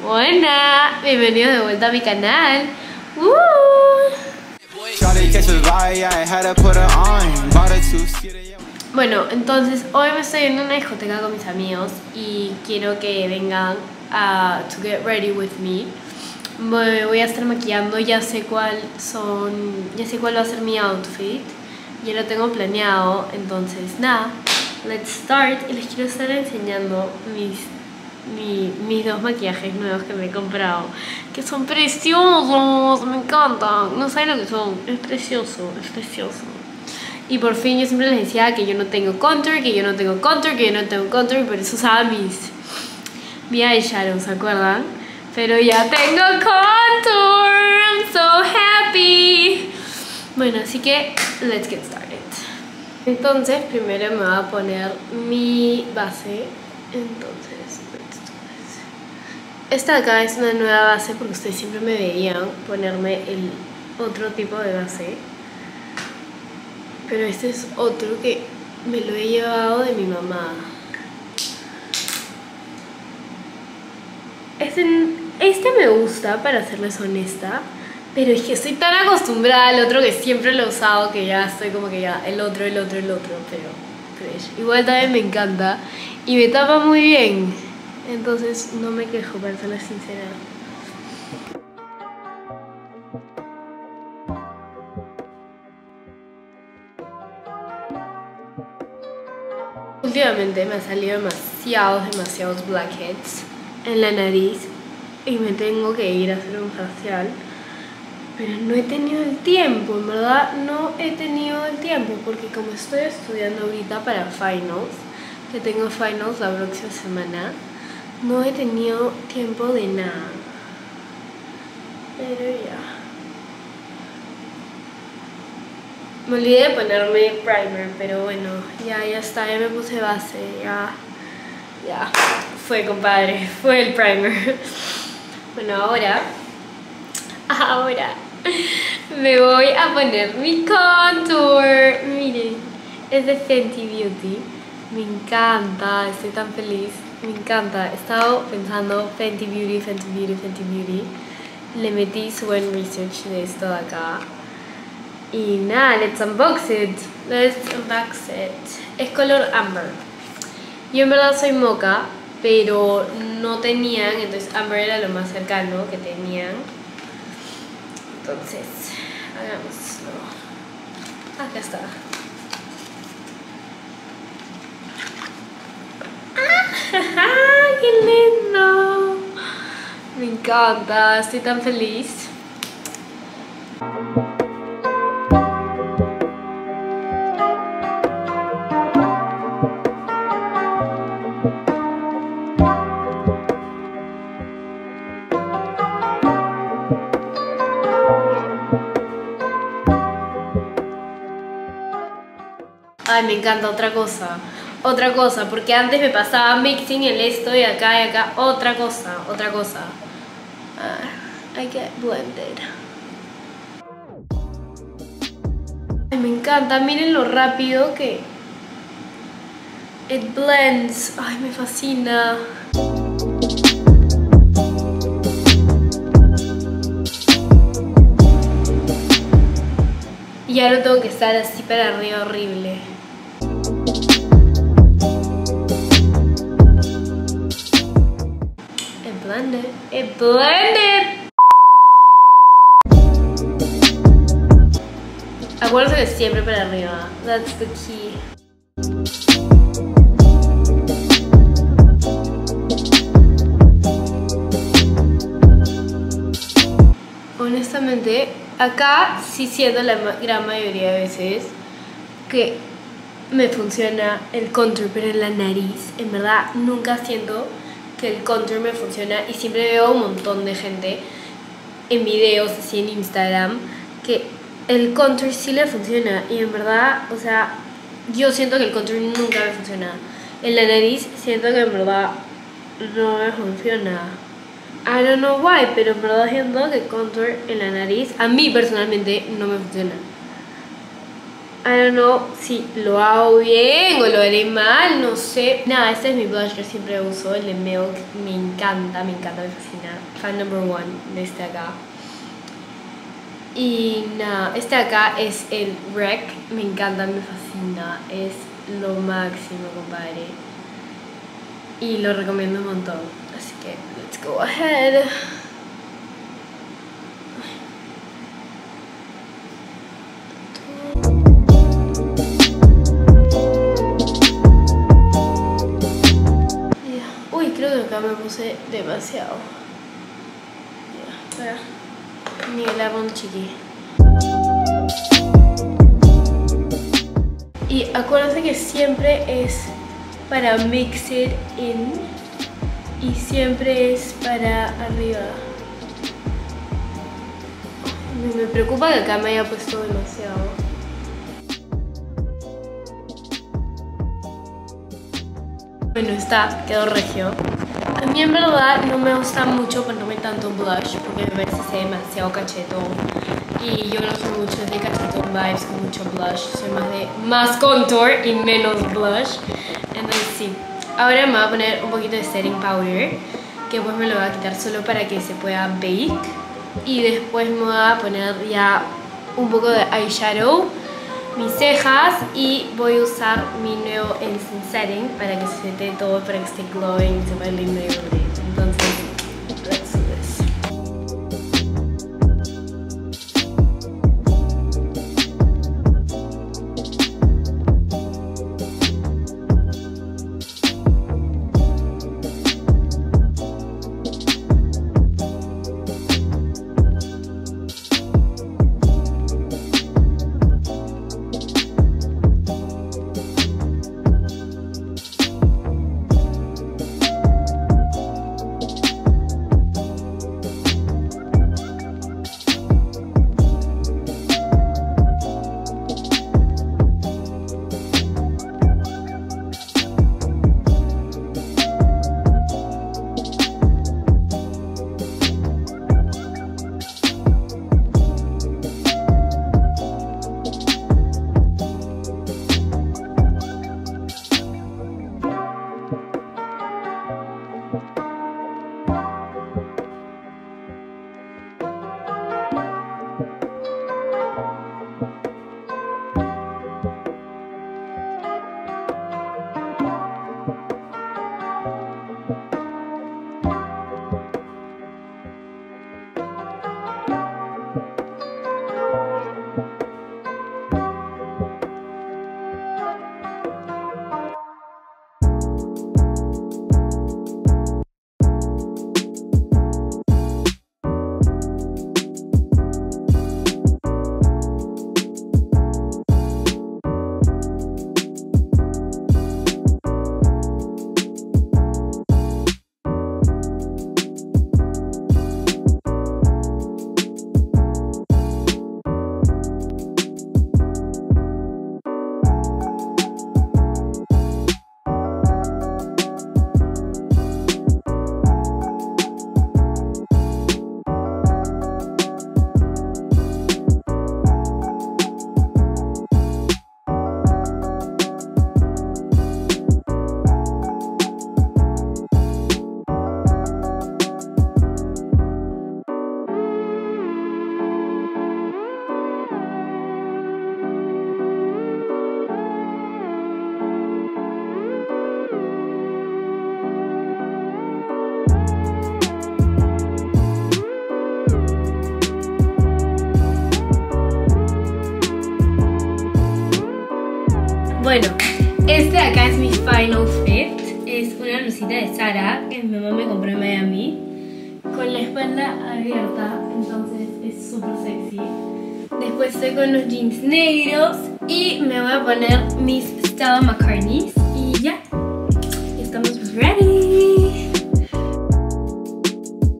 Buena, bienvenidos de vuelta a mi canal. ¡Uh! Bueno, entonces hoy me estoy en una discoteca con mis amigos y quiero que vengan a to get ready with me. Me voy a estar maquillando, ya sé cuál son, ya sé cuál va a ser mi outfit. Ya lo tengo planeado, entonces nada, let's start y les quiero estar enseñando mis mis dos maquillajes nuevos que me he comprado que son preciosos, me encantan. No saben lo que son, es precioso, es precioso. Y por fin yo siempre les decía que yo no tengo contour, que yo no tengo contour, que yo no tengo contour, por eso usaba mis mi eyeshadow, ¿se acuerdan? Pero ya tengo contour, I'm so happy. Bueno, así que let's get started. Entonces primero me voy a poner mi base entonces esta acá es una nueva base porque ustedes siempre me veían ponerme el otro tipo de base. Pero este es otro que me lo he llevado de mi mamá. Este, este me gusta, para serles honesta. Pero es que estoy tan acostumbrada al otro que siempre lo he usado que ya estoy como que ya el otro, el otro, el otro. Pero, pero igual también me encanta. Y me tapa muy bien. Entonces no me quejo, para ser sincera. Últimamente me han salido demasiados, demasiados blackheads en la nariz y me tengo que ir a hacer un facial. Pero no he tenido el tiempo, en verdad no he tenido el tiempo porque como estoy estudiando ahorita para finals, que tengo finals la próxima semana, no he tenido tiempo de nada. Pero ya. Me olvidé de ponerme primer, pero bueno, ya, ya está, ya me puse base, ya. Ya, fue compadre, fue el primer. Bueno, ahora, ahora me voy a poner mi contour. Miren, es de Fenty Beauty. Me encanta, estoy tan feliz me encanta. He estado pensando Fenty Beauty, Fenty Beauty, Fenty Beauty. Le metí su buen research de esto de acá. Y nada, let's unbox it. Let's unbox it. Es color amber. Yo en verdad soy moca, pero no tenían, entonces amber era lo más cercano que tenían. Entonces, hagámoslo. Acá está. Encanta, estoy tan feliz. Ay, me encanta otra cosa otra cosa, porque antes me pasaba mixing el esto y acá y acá, otra cosa, otra cosa. I get blended. me encanta, miren lo rápido que it blends. Ay, me fascina. Ya no tengo que estar así para arriba horrible. blended. It blended. Acuérdense de siempre para arriba. That's the key. Honestamente, acá sí siento la gran mayoría de veces que me funciona el contour, pero en la nariz, en verdad, nunca siento que el contour me funciona y siempre veo un montón de gente en videos así en Instagram que el contour sí le funciona y en verdad, o sea, yo siento que el contour nunca me funciona. En la nariz siento que en verdad no me funciona. I don't know why, pero en verdad siento que el contour en la nariz a mí personalmente no me funciona. I don't know si lo hago bien o lo haré mal, no sé. Nada, este es mi blush que siempre uso, el de Milk. Me encanta, me encanta, me fascina. Fan number one de este acá. Y nada, este acá es el Rec. Me encanta, me fascina. Es lo máximo, compadre. Y lo recomiendo un montón. Así que, let's go ahead. Uy, creo que acá me puse demasiado. Ya, Ni el un chiqui. Y acuérdense que siempre es para mix it in y siempre es para arriba. Me preocupa que acá me haya puesto demasiado. Bueno, está, quedó regio. A mí en verdad no me gusta mucho ponerme tanto blush porque me parece demasiado cachetón. Y yo no soy mucho de cachetón vibes con mucho blush. Soy más de más contour y menos blush. Entonces sí. Ahora me voy a poner un poquito de setting powder. Que después me lo voy a quitar solo para que se pueda bake. Y después me voy a poner ya un poco de eyeshadow mis cejas y voy a usar mi nuevo Instant Setting para que se sete todo, para que esté glowing, se vea lindo y bonito. Este de acá es mi final fit. Es una blusita de Sara que mi mamá me compró en Miami. Con la espalda abierta, entonces es súper sexy. Después estoy con los jeans negros y me voy a poner mis Stella McCartney's. Y ya, estamos ready.